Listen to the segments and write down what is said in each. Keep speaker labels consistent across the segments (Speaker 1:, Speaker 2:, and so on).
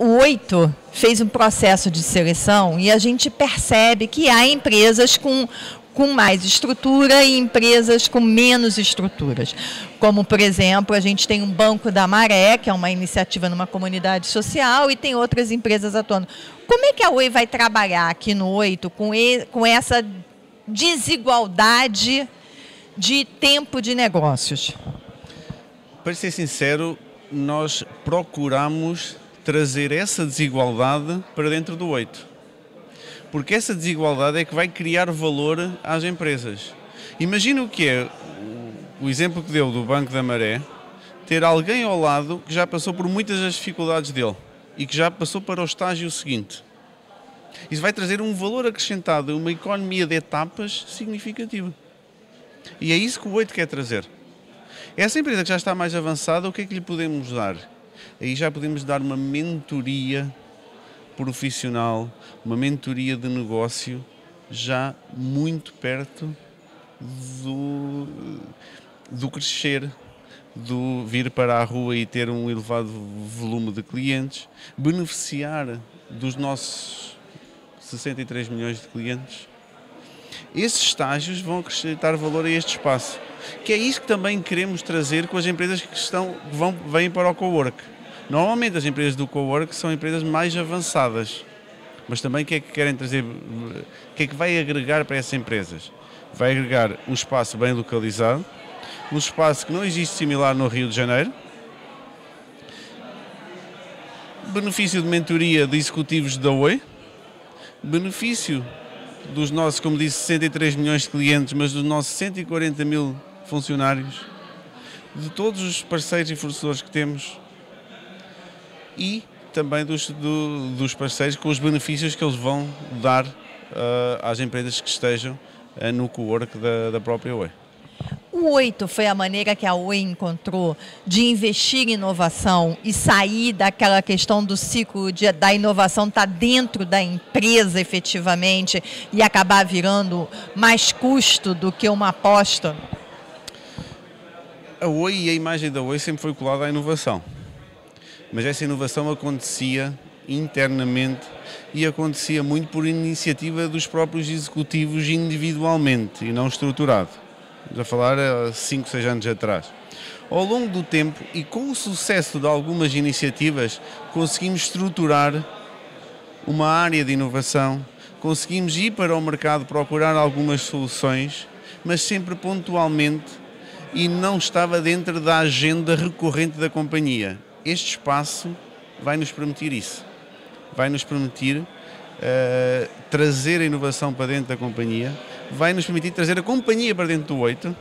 Speaker 1: o 8 fez um processo de seleção e a gente percebe que há empresas com, com mais estrutura e empresas com menos estruturas. Como, por exemplo, a gente tem um Banco da Maré, que é uma iniciativa numa comunidade social, e tem outras empresas atuando. Como é que a Oi vai trabalhar aqui no 8 com, e, com essa desigualdade de tempo de negócios?
Speaker 2: Para ser sincero, nós procuramos trazer essa desigualdade para dentro do 8 porque essa desigualdade é que vai criar valor às empresas. Imagina o que é o exemplo que deu do Banco da Maré, ter alguém ao lado que já passou por muitas das dificuldades dele e que já passou para o estágio seguinte. Isso vai trazer um valor acrescentado, uma economia de etapas significativa. E é isso que o 8 quer trazer. Essa empresa que já está mais avançada, o que é que lhe podemos dar? Aí já podemos dar uma mentoria profissional, uma mentoria de negócio já muito perto do, do crescer, do vir para a rua e ter um elevado volume de clientes, beneficiar dos nossos 63 milhões de clientes. Esses estágios vão acrescentar valor a este espaço, que é isso que também queremos trazer com as empresas que estão, vão, vêm para o co-work Normalmente as empresas do cowork são empresas mais avançadas, mas também o que é que querem trazer, o que é que vai agregar para essas empresas? Vai agregar um espaço bem localizado, um espaço que não existe similar no Rio de Janeiro, benefício de mentoria de executivos da Oi, benefício dos nossos, como disse, 63 milhões de clientes, mas dos nossos 140 mil funcionários, de todos os parceiros e fornecedores que temos, e também dos, do, dos parceiros com os benefícios que eles vão dar uh, às empresas que estejam uh, no co-work da, da própria Oi.
Speaker 1: O 8 foi a maneira que a Oi encontrou de investir em inovação e sair daquela questão do ciclo de, da inovação estar tá dentro da empresa efetivamente e acabar virando mais custo do que uma aposta?
Speaker 2: A Oi e a imagem da Oi sempre foi colada à inovação mas essa inovação acontecia internamente e acontecia muito por iniciativa dos próprios executivos individualmente e não estruturado. Estamos a falar há 5, 6 anos atrás. Ao longo do tempo e com o sucesso de algumas iniciativas, conseguimos estruturar uma área de inovação, conseguimos ir para o mercado procurar algumas soluções, mas sempre pontualmente e não estava dentro da agenda recorrente da companhia este espaço vai nos permitir isso. Vai nos permitir uh, trazer a inovação para dentro da companhia, vai nos permitir trazer a companhia para dentro do 8.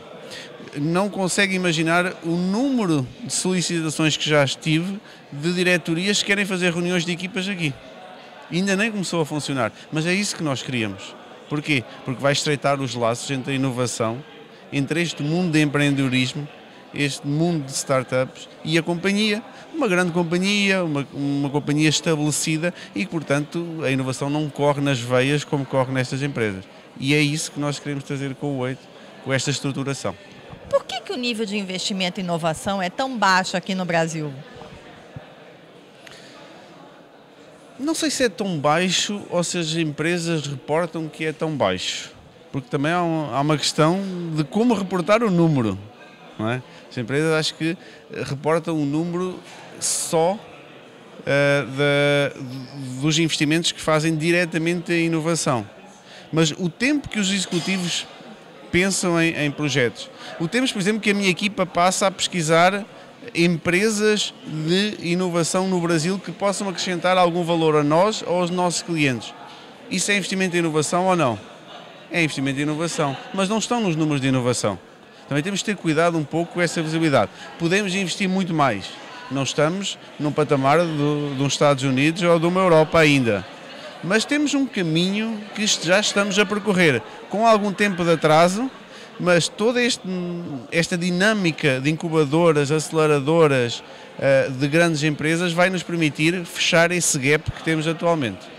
Speaker 2: Não consegue imaginar o número de solicitações que já estive de diretorias que querem fazer reuniões de equipas aqui. Ainda nem começou a funcionar, mas é isso que nós queríamos. Porquê? Porque vai estreitar os laços entre a inovação, entre este mundo de empreendedorismo este mundo de startups e a companhia, uma grande companhia, uma, uma companhia estabelecida e que, portanto, a inovação não corre nas veias como corre nestas empresas. E é isso que nós queremos trazer com o 8, com esta estruturação.
Speaker 1: Por que, que o nível de investimento em inovação é tão baixo aqui no Brasil?
Speaker 2: Não sei se é tão baixo ou se as empresas reportam que é tão baixo. Porque também há, um, há uma questão de como reportar o número. Não é? As empresas acho que eh, reportam um número só uh, dos investimentos que fazem diretamente a inovação. Mas o tempo que os executivos pensam em, em projetos, o tempo, por exemplo, que a minha equipa passa a pesquisar empresas de inovação no Brasil que possam acrescentar algum valor a nós ou aos nossos clientes. Isso é investimento em inovação ou não? É investimento em inovação, mas não estão nos números de inovação. Também temos que ter cuidado um pouco com essa visibilidade. Podemos investir muito mais. Não estamos num patamar do, de Estados Unidos ou de uma Europa ainda. Mas temos um caminho que já estamos a percorrer, com algum tempo de atraso, mas toda este, esta dinâmica de incubadoras, aceleradoras uh, de grandes empresas vai nos permitir fechar esse gap que temos atualmente.